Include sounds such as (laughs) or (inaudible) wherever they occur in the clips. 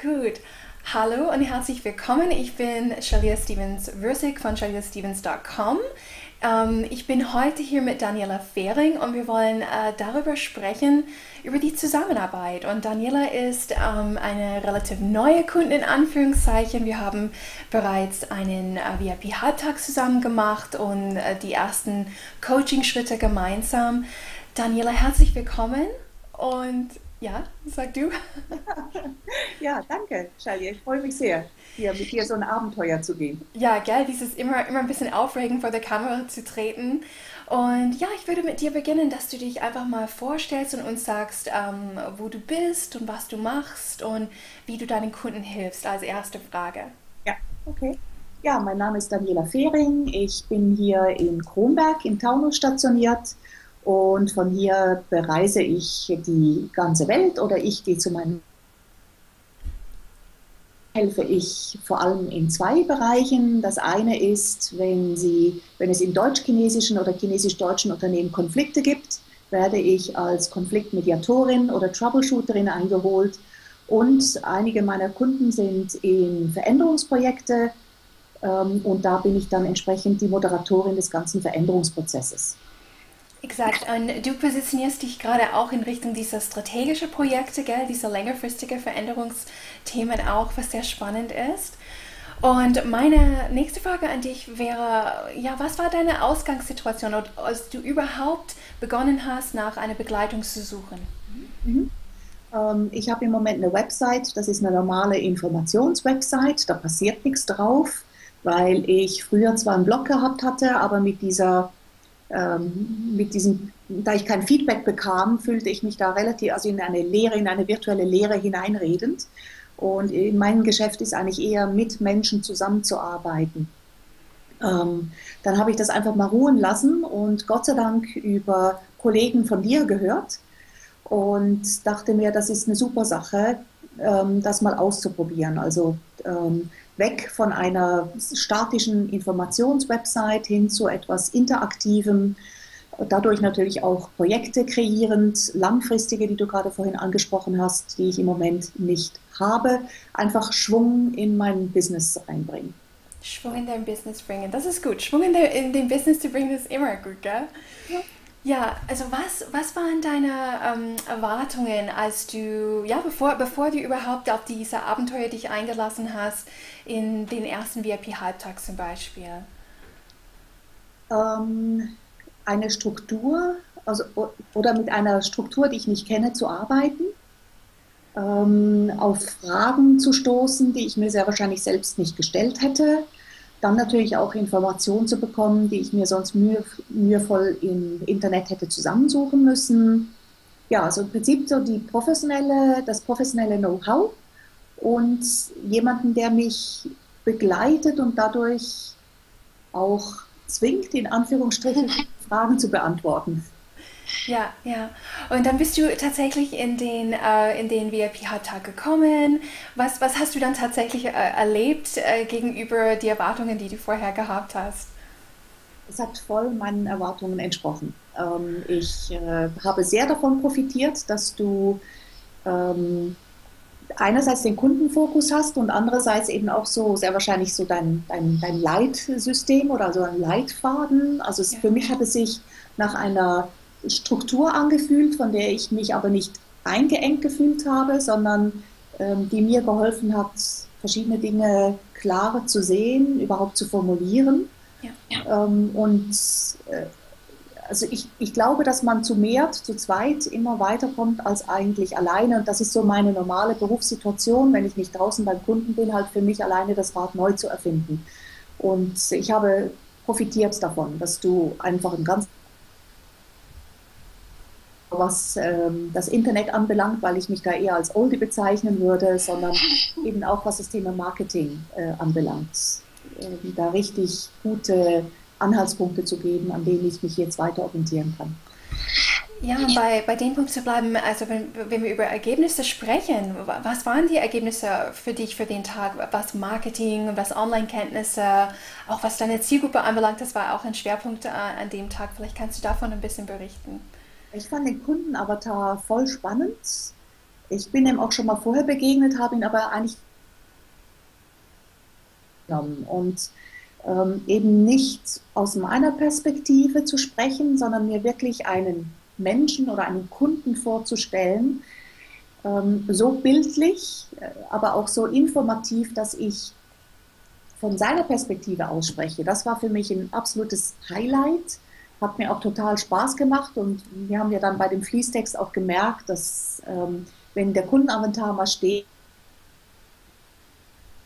Gut. Hallo und herzlich willkommen. Ich bin Shalia Stevens-Würzig von shaliastevens.com. Ähm, ich bin heute hier mit Daniela Fehring und wir wollen äh, darüber sprechen, über die Zusammenarbeit. Und Daniela ist ähm, eine relativ neue Kundin in Anführungszeichen. Wir haben bereits einen äh, VIP-Halbtag zusammen gemacht und äh, die ersten Coaching-Schritte gemeinsam. Daniela, herzlich willkommen und ja, sag du. (laughs) ja, danke, Charlie. Ich freue mich sehr, hier mit dir so ein Abenteuer zu gehen. Ja, gell, dieses immer, immer ein bisschen aufregend vor der Kamera zu treten. Und ja, ich würde mit dir beginnen, dass du dich einfach mal vorstellst und uns sagst, ähm, wo du bist und was du machst und wie du deinen Kunden hilfst, als erste Frage. Ja, okay. Ja, mein Name ist Daniela Fehring. Ich bin hier in Kronberg im Taunus stationiert und von hier bereise ich die ganze Welt oder ich gehe zu meinem helfe ich vor allem in zwei Bereichen. Das eine ist, wenn, Sie, wenn es im deutsch-chinesischen oder chinesisch-deutschen Unternehmen Konflikte gibt, werde ich als Konfliktmediatorin oder Troubleshooterin eingeholt. Und einige meiner Kunden sind in Veränderungsprojekte ähm, und da bin ich dann entsprechend die Moderatorin des ganzen Veränderungsprozesses. Exakt. Und du positionierst dich gerade auch in Richtung dieser strategischen Projekte, gell? dieser längerfristigen Veränderungsthemen auch, was sehr spannend ist. Und meine nächste Frage an dich wäre, ja, was war deine Ausgangssituation, als du überhaupt begonnen hast, nach einer Begleitung zu suchen? Mhm. Ähm, ich habe im Moment eine Website, das ist eine normale Informationswebsite, da passiert nichts drauf, weil ich früher zwar einen Blog gehabt hatte, aber mit dieser ähm, mit diesem, da ich kein Feedback bekam, fühlte ich mich da relativ, also in eine Lehre, in eine virtuelle Lehre hineinredend. Und in meinem Geschäft ist eigentlich eher mit Menschen zusammenzuarbeiten. Ähm, dann habe ich das einfach mal ruhen lassen und Gott sei Dank über Kollegen von dir gehört und dachte mir, das ist eine super Sache, ähm, das mal auszuprobieren. Also ähm, weg von einer statischen Informationswebsite hin zu etwas Interaktivem, dadurch natürlich auch Projekte kreierend, langfristige, die du gerade vorhin angesprochen hast, die ich im Moment nicht habe, einfach Schwung in mein Business reinbringen. Schwung in dein Business bringen, das ist gut. Schwung in, de, in den Business zu bringen ist immer gut, gell? Ja. Ja, also was, was waren deine ähm, Erwartungen, als du, ja, bevor, bevor du überhaupt auf diese Abenteuer dich eingelassen hast, in den ersten VIP-Halbtag zum Beispiel? Ähm, eine Struktur, also, oder mit einer Struktur, die ich nicht kenne, zu arbeiten, ähm, auf Fragen zu stoßen, die ich mir sehr wahrscheinlich selbst nicht gestellt hätte dann natürlich auch Informationen zu bekommen, die ich mir sonst mühe, mühevoll im Internet hätte zusammensuchen müssen. Ja, also im Prinzip so die professionelle, das professionelle Know-how und jemanden, der mich begleitet und dadurch auch zwingt, in Anführungsstrichen (laughs) Fragen zu beantworten. Ja, ja. Und dann bist du tatsächlich in den, äh, den VIP-Halbtag gekommen. Was, was hast du dann tatsächlich äh, erlebt äh, gegenüber die Erwartungen, die du vorher gehabt hast? Es hat voll meinen Erwartungen entsprochen. Ähm, ich äh, habe sehr davon profitiert, dass du ähm, einerseits den Kundenfokus hast und andererseits eben auch so sehr wahrscheinlich so dein, dein, dein Leitsystem oder so ein Leitfaden. Also es, ja. für mich hat es sich nach einer Struktur angefühlt, von der ich mich aber nicht eingeengt gefühlt habe, sondern ähm, die mir geholfen hat, verschiedene Dinge klarer zu sehen, überhaupt zu formulieren. Ja, ja. Ähm, und äh, also ich, ich glaube, dass man zu mehr, zu zweit immer weiterkommt als eigentlich alleine. Und das ist so meine normale Berufssituation, wenn ich nicht draußen beim Kunden bin, halt für mich alleine das Rad neu zu erfinden. Und ich habe profitiert davon, dass du einfach ein ganz was ähm, das Internet anbelangt, weil ich mich da eher als Oldie bezeichnen würde, sondern (laughs) eben auch was das Thema Marketing äh, anbelangt. Äh, da richtig gute Anhaltspunkte zu geben, an denen ich mich jetzt weiter orientieren kann. Ja, bei, bei dem Punkt zu bleiben, also wenn, wenn wir über Ergebnisse sprechen, was waren die Ergebnisse für dich für den Tag, was Marketing, was Online-Kenntnisse, auch was deine Zielgruppe anbelangt, das war auch ein Schwerpunkt äh, an dem Tag. Vielleicht kannst du davon ein bisschen berichten. Ich fand den Kundenavatar voll spannend. Ich bin ihm auch schon mal vorher begegnet, habe ihn aber eigentlich und ähm, eben nicht aus meiner Perspektive zu sprechen, sondern mir wirklich einen Menschen oder einen Kunden vorzustellen, ähm, so bildlich, äh, aber auch so informativ, dass ich von seiner Perspektive ausspreche. Das war für mich ein absolutes Highlight, hat mir auch total Spaß gemacht und wir haben ja dann bei dem Fließtext auch gemerkt, dass ähm, wenn der Kundenaventar mal steht,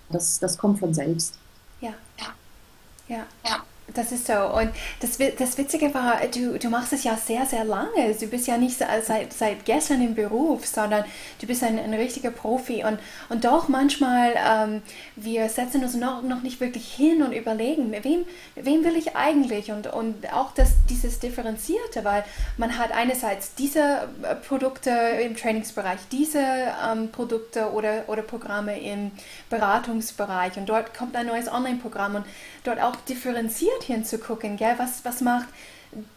das, das kommt von selbst. Ja, ja. Ja. Das ist so. Und das, das Witzige war, du, du machst es ja sehr, sehr lange. Du bist ja nicht seit, seit gestern im Beruf, sondern du bist ein, ein richtiger Profi. Und, und doch manchmal, ähm, wir setzen uns noch, noch nicht wirklich hin und überlegen, wem, wem will ich eigentlich? Und, und auch das, dieses Differenzierte, weil man hat einerseits diese äh, Produkte im Trainingsbereich, diese ähm, Produkte oder, oder Programme im Beratungsbereich und dort kommt ein neues Online-Programm und dort auch differenziert hinzugucken, gell? Was, was macht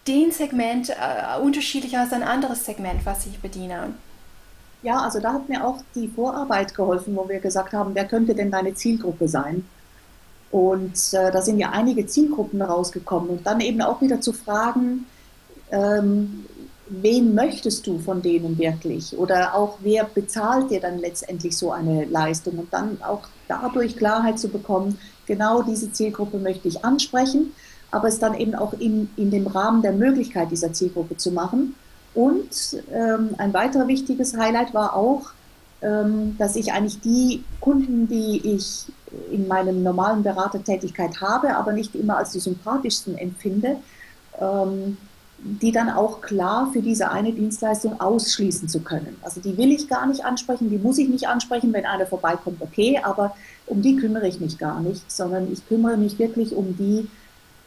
den Segment äh, unterschiedlicher als ein anderes Segment, was ich bediene? Ja, also da hat mir auch die Vorarbeit geholfen, wo wir gesagt haben, wer könnte denn deine Zielgruppe sein? Und äh, da sind ja einige Zielgruppen rausgekommen und dann eben auch wieder zu fragen, ähm, wen möchtest du von denen wirklich? Oder auch wer bezahlt dir dann letztendlich so eine Leistung? Und dann auch dadurch Klarheit zu bekommen, genau diese Zielgruppe möchte ich ansprechen, aber es dann eben auch in, in dem Rahmen der Möglichkeit dieser Zielgruppe zu machen. Und ähm, ein weiterer wichtiges Highlight war auch, ähm, dass ich eigentlich die Kunden, die ich in meinem normalen Beratertätigkeit habe, aber nicht immer als die sympathischsten empfinde, ähm, die dann auch klar für diese eine Dienstleistung ausschließen zu können. Also die will ich gar nicht ansprechen, die muss ich nicht ansprechen, wenn einer vorbeikommt, okay, aber um die kümmere ich mich gar nicht, sondern ich kümmere mich wirklich um die,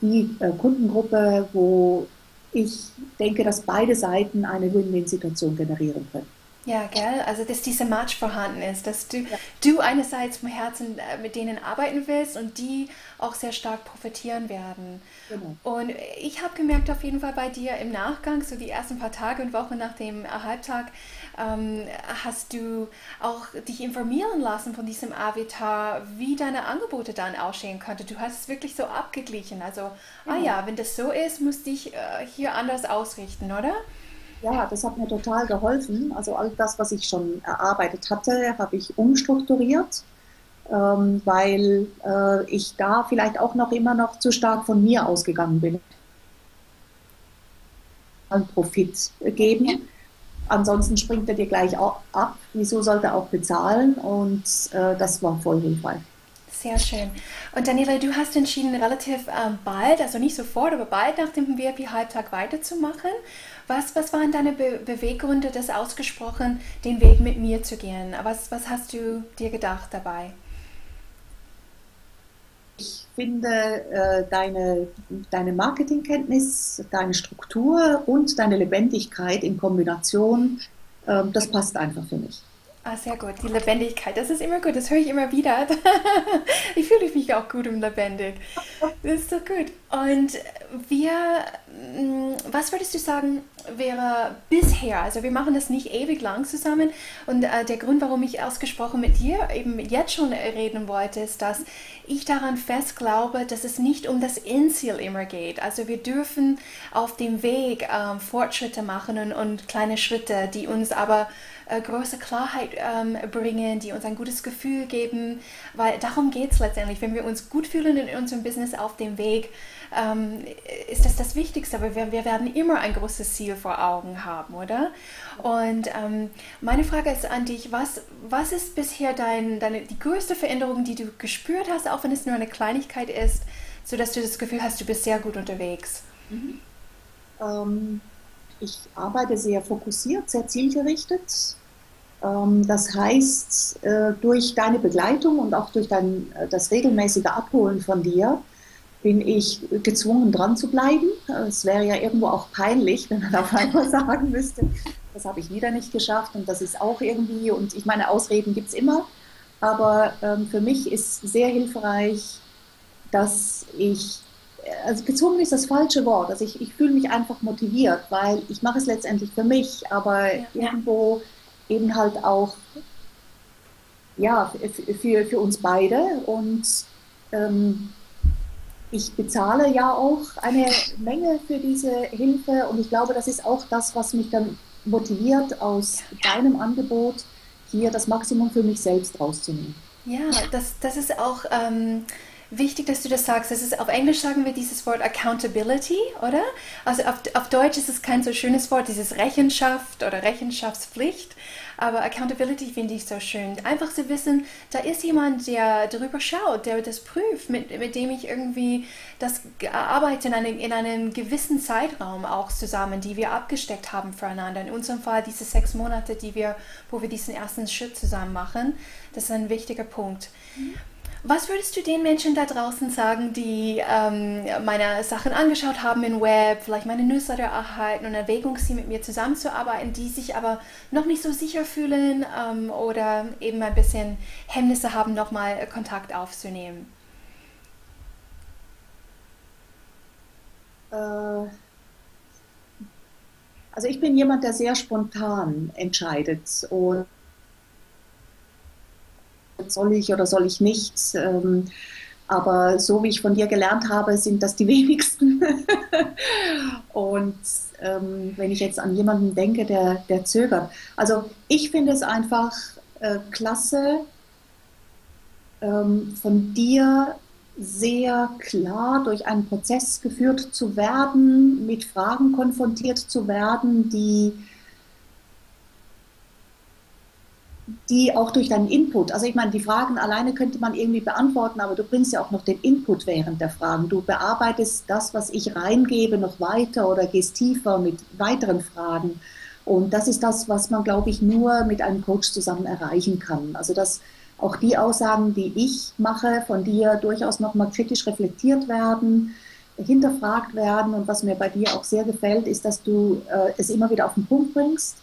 die äh, Kundengruppe, wo ich denke, dass beide Seiten eine Win-Win-Situation generieren können. Ja, gell? Also, dass diese Match vorhanden ist, dass du, ja. du einerseits vom Herzen äh, mit denen arbeiten willst und die auch sehr stark profitieren werden. Genau. Und ich habe gemerkt auf jeden Fall bei dir im Nachgang, so die ersten paar Tage und Wochen nach dem Halbtag, ähm, hast du auch dich informieren lassen von diesem Avatar, wie deine Angebote dann aussehen könnte. Du hast es wirklich so abgeglichen. Also, ja. ah genau. ja, wenn das so ist, musst du dich äh, hier anders ausrichten, oder? Ja, das hat mir total geholfen. Also all das, was ich schon erarbeitet hatte, habe ich umstrukturiert, ähm, weil äh, ich da vielleicht auch noch immer noch zu stark von mir ausgegangen bin. Profit geben. Ansonsten springt er dir gleich ab. Wieso sollte er auch bezahlen? Und äh, das war voll hilfreich. Sehr schön. Und Daniela, du hast entschieden, relativ ähm, bald, also nicht sofort, aber bald nach dem VIP-Halbtag weiterzumachen. Was, was waren deine Be Beweggründe, das ausgesprochen, den Weg mit mir zu gehen? Was, was hast du dir gedacht dabei? Ich finde, äh, deine, deine Marketingkenntnis, deine Struktur und deine Lebendigkeit in Kombination, äh, das passt einfach für mich. Ah, sehr gut. Die Lebendigkeit, das ist immer gut. Das höre ich immer wieder. (laughs) ich fühle mich auch gut und lebendig. Das ist so gut. Und wir, mm, was würdest du sagen, wäre bisher, also wir machen das nicht ewig lang zusammen und äh, der Grund, warum ich ausgesprochen mit dir eben jetzt schon reden wollte, ist, dass ich daran fest glaube, dass es nicht um das Endziel immer geht. Also wir dürfen auf dem Weg äh, Fortschritte machen und, und kleine Schritte, die uns aber äh, große Klarheit ähm, bringen, die uns ein gutes Gefühl geben, weil darum geht es letztendlich. Wenn wir uns gut fühlen in unserem Business auf dem Weg, ähm, ist das das Wichtigste, aber wir, wir, werden immer ein großes Ziel vor Augen haben, oder? Und ähm, meine Frage ist an dich, was, was ist bisher dein, deine, die größte Veränderung, die du gespürt hast, auch wenn es nur eine Kleinigkeit ist, sodass du das Gefühl hast, du bist sehr gut unterwegs? Mhm. Ähm, ich arbeite sehr fokussiert, sehr zielgerichtet. Ähm, das heißt, äh, durch deine Begleitung und auch durch dein, äh, das regelmäßige Abholen von dir bin ich gezwungen, dran zu bleiben. Es wäre ja irgendwo auch peinlich, wenn man auf einmal (laughs) sagen müsste, das habe ich wieder nicht geschafft und das ist auch irgendwie, und ich meine, Ausreden gibt es immer. Aber ähm, für mich ist sehr hilfreich, dass ich also gezwungen ist das falsche Wort. Also ich, ich fühle mich einfach motiviert, weil ich mache es letztendlich für mich, aber ja. irgendwo eben halt auch ja, für, für uns beide. Und ähm, ich bezahle ja auch eine Menge für diese Hilfe und ich glaube, das ist auch das, was mich dann motiviert, aus deinem Angebot hier das Maximum für mich selbst rauszunehmen. Ja, das, das ist auch ähm, wichtig, dass du das sagst. Das ist, auf Englisch sagen wir dieses Wort Accountability, oder? Also auf, auf Deutsch ist es kein so schönes Wort, dieses Rechenschaft oder Rechenschaftspflicht. Aber Accountability finde ich so schön. Einfach zu wissen, da ist jemand, der darüber schaut, der das prüft, mit, mit dem ich irgendwie das arbeite in einem, in einem gewissen Zeitraum auch zusammen, die wir abgesteckt haben füreinander. In unserem Fall diese sechs Monate, die wir, wo wir diesen ersten Schritt zusammen machen. Das ist ein wichtiger Punkt. Mhm. Was würdest du den Menschen da draußen sagen, die ähm, meine Sachen angeschaut haben im Web, vielleicht meine Newsletter erhalten und Erwägung ziehen, mit mir zusammenzuarbeiten, die sich aber noch nicht so sicher fühlen ähm, oder eben ein bisschen Hemmnisse haben, nochmal Kontakt aufzunehmen? Äh, also ich bin jemand, der sehr spontan entscheidet und soll ich oder soll ich nicht. Ähm, aber so wie ich von dir gelernt habe, sind das die (laughs) wenigsten. und ähm, wenn ich jetzt an jemanden denke, der, der zögert. Also ich finde es einfach äh, klasse, ähm, von dir sehr klar durch einen Prozess geführt zu werden, mit Fragen konfrontiert zu werden, die die auch durch deinen Input, also ich meine, die Fragen alleine könnte man irgendwie beantworten, aber du bringst ja auch noch den Input während der Fragen. Du bearbeitest das, was ich reingebe, noch weiter oder gehst tiefer mit weiteren Fragen. Und das ist das, was man, glaube ich, nur mit einem Coach zusammen erreichen kann. Also dass auch die Aussagen, die ich mache, von dir durchaus nochmal kritisch reflektiert werden, hinterfragt werden. Und was mir bei dir auch sehr gefällt, ist, dass du äh, es immer wieder auf den Punkt bringst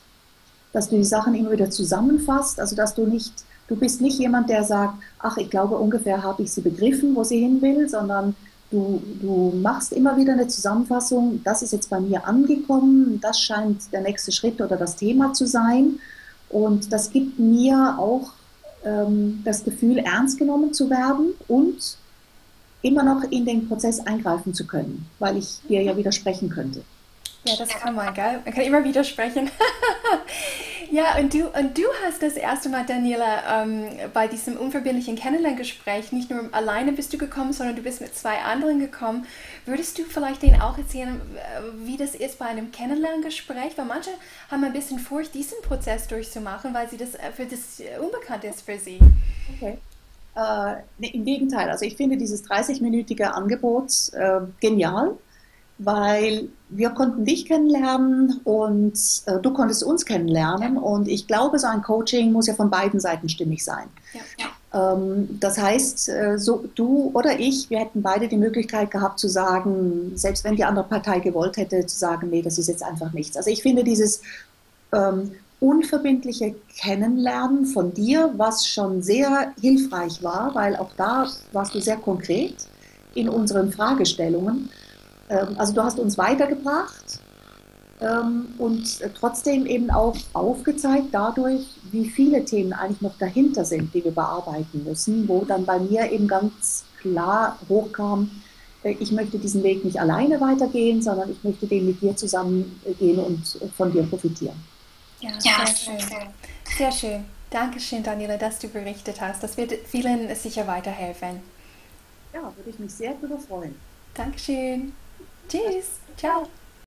dass du die Sachen immer wieder zusammenfasst, also dass du nicht, du bist nicht jemand, der sagt, ach, ich glaube ungefähr habe ich sie begriffen, wo sie hin will, sondern du, du machst immer wieder eine Zusammenfassung, das ist jetzt bei mir angekommen, das scheint der nächste Schritt oder das Thema zu sein. Und das gibt mir auch ähm, das Gefühl, ernst genommen zu werden und immer noch in den Prozess eingreifen zu können, weil ich dir ja widersprechen könnte. Ja, das kann man, gell? Man kann immer widersprechen. (laughs) ja, und du, und du hast das erste Mal, Daniela, ähm, bei diesem unverbindlichen Kennenlerngespräch nicht nur alleine bist du gekommen, sondern du bist mit zwei anderen gekommen. Würdest du vielleicht denen auch erzählen, äh, wie das ist bei einem Kennenlerngespräch? Weil manche haben ein bisschen Furcht, diesen Prozess durchzumachen, weil sie das äh, für das unbekannt ist für sie. Okay. Äh, Im Gegenteil, also ich finde dieses 30-minütige Angebot äh, genial weil wir konnten dich kennenlernen und äh, du konntest uns kennenlernen. Und ich glaube, so ein Coaching muss ja von beiden Seiten stimmig sein. Ja. Ähm, das heißt, äh, so, du oder ich, wir hätten beide die Möglichkeit gehabt zu sagen, selbst wenn die andere Partei gewollt hätte, zu sagen, nee, das ist jetzt einfach nichts. Also ich finde dieses ähm, unverbindliche Kennenlernen von dir, was schon sehr hilfreich war, weil auch da warst du sehr konkret in unseren Fragestellungen. Ähm, also du hast uns weitergebracht ähm, und trotzdem eben auch aufgezeigt dadurch, wie viele Themen eigentlich noch dahinter sind, die wir bearbeiten müssen, wo dann bei mir eben ganz klar hochkam, äh, ich möchte diesen Weg nicht alleine weitergehen, sondern ich möchte den mit dir zusammen gehen und von dir profitieren. Ja, sehr schön. Sehr schön. Dankeschön, Daniela, dass du berichtet hast. Das wird vielen sicher weiterhelfen. Ja, würde ich mich sehr darüber freuen. Dankeschön. Tchau!